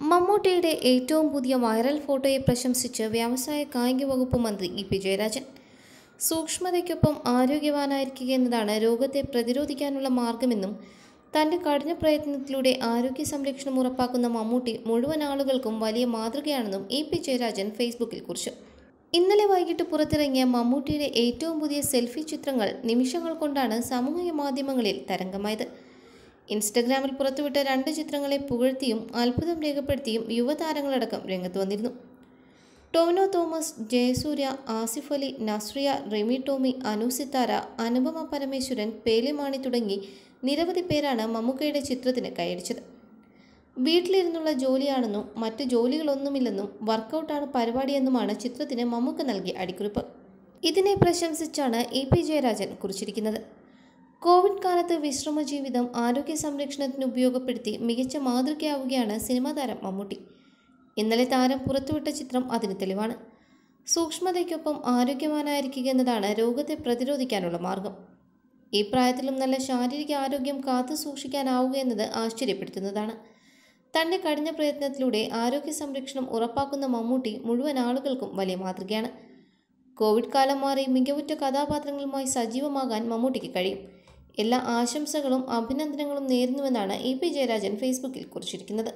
മമ്മൂട്ടിയുടെ ഏറ്റവും പുതിയ വൈറൽ ഫോട്ടോയെ പ്രശംസിച്ച് വ്യവസായ കായിക വകുപ്പ് മന്ത്രി ഇ പി ജയരാജൻ. സൂക്ഷ്മതയ്ക്കൊപ്പം ആരോഗ്യവാനായിരിക്കുക എന്നതാണ് രോഗത്തെ പ്രതിരോധിക്കാനുള്ള മാർഗമെന്നും തന്റെ കഠിന പ്രയത്നത്തിലൂടെ ആരോഗ്യ സംരക്ഷണം ഉറപ്പാക്കുന്ന മമ്മൂട്ടി മുഴുവൻ ആളുകൾക്കും വലിയ മാതൃകയാണെന്നും ഇ പി ജയരാജൻ ഫേസ്ബുക്കിൽ കുറിച്ചു. ഇന്നലെ വൈകിട്ട് പുറത്തിറങ്ങിയ മമ്മൂട്ടിയുടെ ഏറ്റവും പുതിയ സെൽഫി ചിത്രങ്ങൾ നിമിഷങ്ങൾ കൊണ്ടാണ് സാമൂഹിക മാധ്യമങ്ങളിൽ തരംഗമായത്. ഇൻസ്റ്റഗ്രാമിൽ പുറത്തുവിട്ട രണ്ട് ചിത്രങ്ങളെ പുകഴ്ത്തിയും അത്ഭുതം രേഖപ്പെടുത്തിയും യുവതാരങ്ങളടക്കം രംഗത്ത് വന്നിരുന്നു. ടോമിനോ തോമസ് ജയസൂര്യ ആസിഫ് അലി നസ്രിയ റെമി ടോമി അനു സിത്താര അനുപമ പരമേശ്വരൻ പേലിമാണി തുടങ്ങി നിരവധി പേരാണ് മമ്മൂക്കയുടെ ചിത്രത്തിന് കൈയടിച്ചത്. വീട്ടിലിരുന്നുള്ള ജോലിയാണെന്നും മറ്റ് ജോലികളൊന്നുമില്ലെന്നും വർക്കൗട്ടാണ് പരിപാടിയെന്നുമാണ് ചിത്രത്തിന് മമ്മൂക്ക നൽകിയ അടിക്കുറിപ്പ്. ഇതിനെ പ്രശംസിച്ചാണ് ഇ പി ജയരാജൻ കുറിച്ചിരിക്കുന്നത്. കോവിഡ് കാലത്ത് വിശ്രമ ജീവിതം ആരോഗ്യ സംരക്ഷണത്തിന് ഉപയോഗപ്പെടുത്തി മികച്ച മാതൃകയാവുകയാണ് സിനിമാ താരം മമ്മൂട്ടി. ഇന്നലെ താരം പുറത്തുവിട്ട ചിത്രം അതിന് തെളിവാണ്. സൂക്ഷ്മതയ്ക്കൊപ്പം ആരോഗ്യവാനായിരിക്കുക എന്നതാണ് രോഗത്തെ പ്രതിരോധിക്കാനുള്ള മാർഗം. ഈ പ്രായത്തിലും നല്ല ശാരീരിക ആരോഗ്യം കാത്തു സൂക്ഷിക്കാനാവുക എന്നത് ആശ്ചര്യപ്പെടുത്തുന്നതാണ്. തന്റെ കഠിന പ്രയത്നത്തിലൂടെ ആരോഗ്യ സംരക്ഷണം ഉറപ്പാക്കുന്ന മമ്മൂട്ടി മുഴുവൻ ആളുകൾക്കും വലിയ മാതൃകയാണ്. കോവിഡ് കാലം മാറി മികവുറ്റ കഥാപാത്രങ്ങളുമായി സജീവമാകാൻ മമ്മൂട്ടിക്ക് കഴിയും. എല്ലാ ആശംസകളും അഭിനന്ദനങ്ങളും നേരുന്നുവെന്നാണ് എ പി ജയരാജൻ ഫേസ്ബുക്കിൽ കുറിച്ചിരിക്കുന്നത്.